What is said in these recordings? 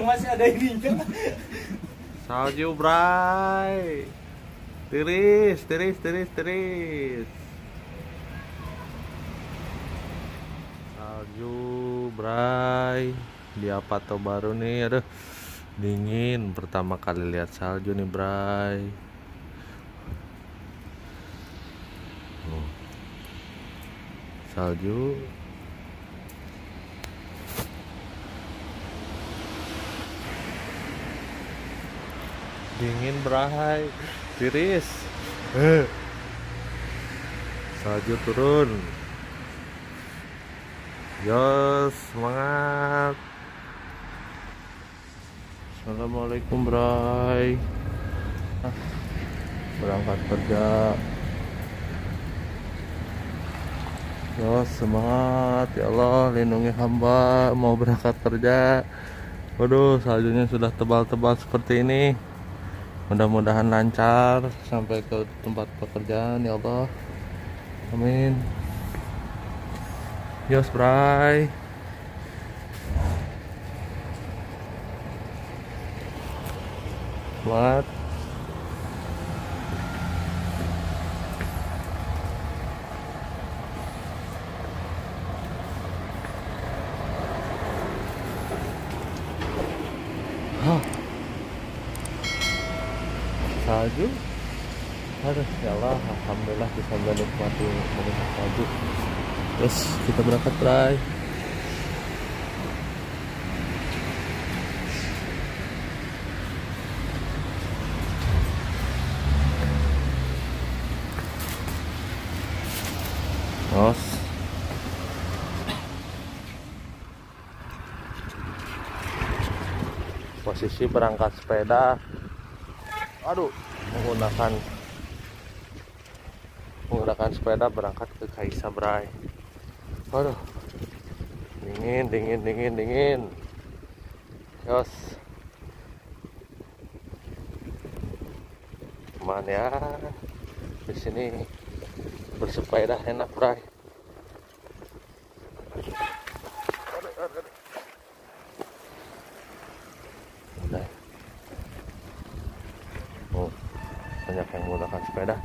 masih ada ininya Salju, Bray. Tiris, tiris, tiris, tiris. Salju, Bray. Di apa tuh baru nih? Aduh, dingin. Pertama kali lihat salju nih, Bray. Salju dingin berai tiris. Eh. salju turun. Yos semangat. Assalamualaikum Bray berangkat kerja. Yos semangat. Ya Allah lindungi hamba. Mau berangkat kerja. Waduh saljunya sudah tebal-tebal seperti ini mudah-mudahan lancar sampai ke tempat pekerjaan ya Allah. Amin. Yos bray. Semangat salju. Aduh ya Allah Alhamdulillah bisa menikmati melihat salju. Terus kita berangkat try Terus. Posisi berangkat sepeda. Aduh menggunakan menggunakan sepeda berangkat ke Kaisa Bray aduh dingin dingin dingin dingin. Yos. Mana ya di sini bersepeda enak Bray banyak yang menggunakan sepeda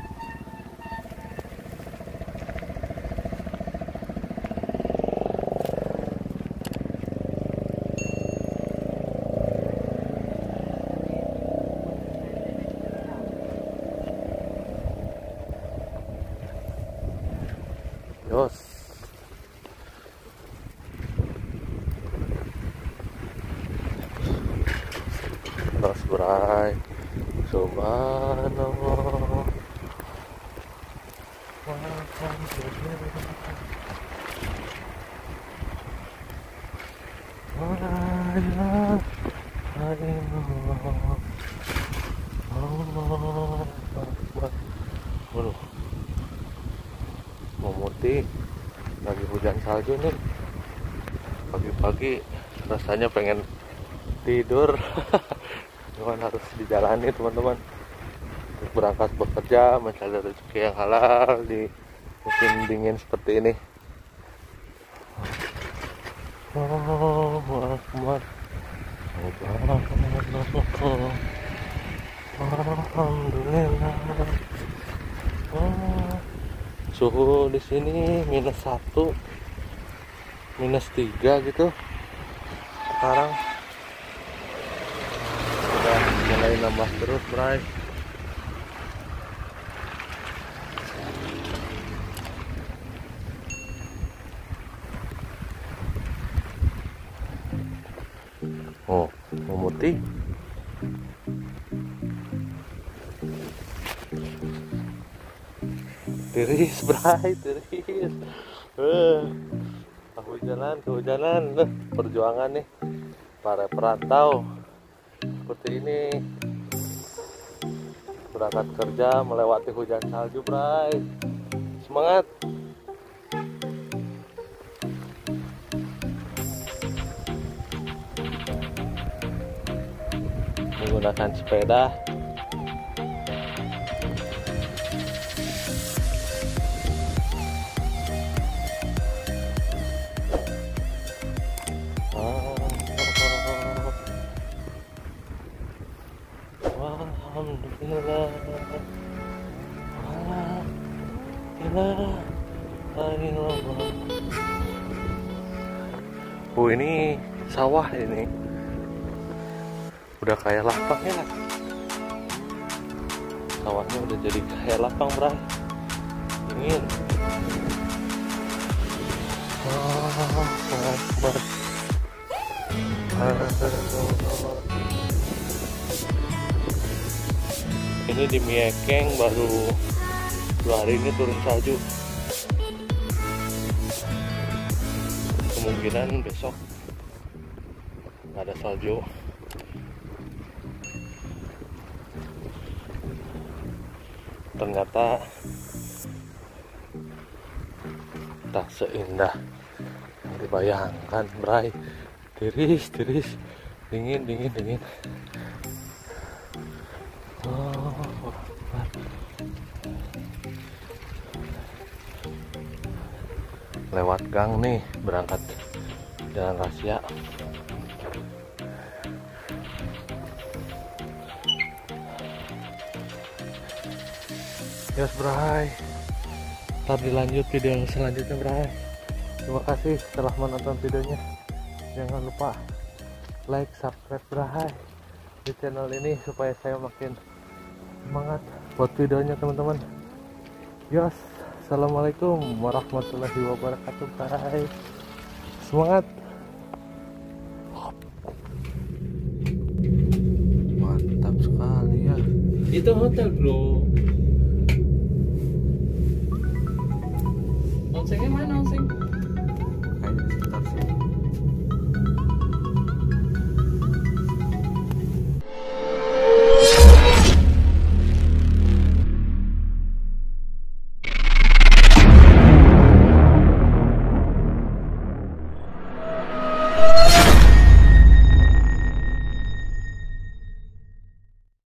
Yos. Terus berai. Subhanallah Waduh Memutih Lagi hujan salju nih Pagi-pagi Rasanya pengen Tidur cuman harus dijalani teman-teman. Untuk berangkat bekerja mencari rezeki yang halal di musim dingin seperti ini. Alhamdulillah. Suhu di sini minus satu minus tiga gitu. Sekarang mulai nambah terus bray. Oh memutih tiris bray tiris. Uh, kehujanan kehujanan. Uh, perjuangan nih para perantau. Seperti ini berangkat kerja melewati hujan salju bray. Semangat. Menggunakan sepeda illallah Oh ini sawah ini. Udah kayak lapang ya Sawahnya udah jadi kayak lapang bro Dingin. Ini di Miekeng baru dua hari ini turun salju. Kemungkinan besok nggak ada salju. Ternyata tak seindah yang dibayangkan, Bray. Tiris, tiris, dingin, dingin, dingin. Oh, lewat gang nih berangkat jalan rahasia. Yes Bray. Ntar dilanjut video yang selanjutnya Bray. Terima kasih telah menonton videonya. Jangan lupa like, subscribe Bray Di channel ini supaya saya makin semangat buat videonya teman-teman. Yes Assalamualaikum warahmatullahi wabarakatuh Bray Semangat Mantap sekali ya Itu hotel bro. Onsengnya mana onseng?